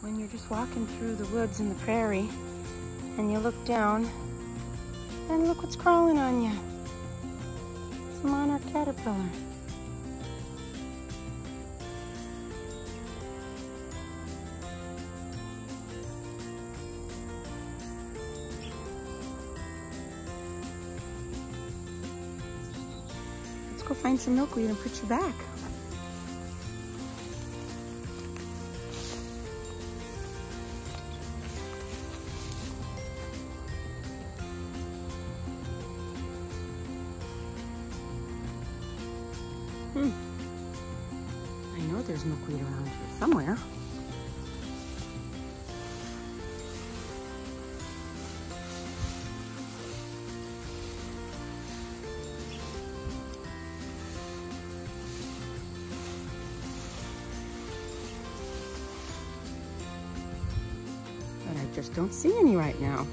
when you're just walking through the woods and the prairie and you look down and look what's crawling on you. It's a monarch caterpillar. Let's go find some milkweed and put you back. Hmm. I know there's milkweed around here somewhere. But I just don't see any right now.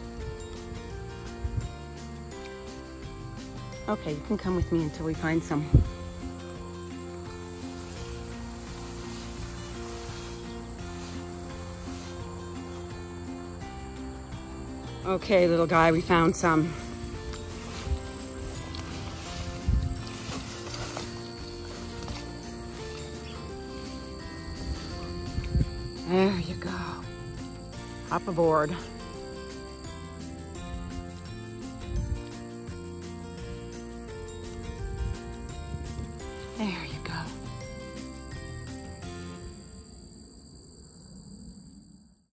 Okay, you can come with me until we find some. Okay, little guy, we found some. There you go. Up aboard. There you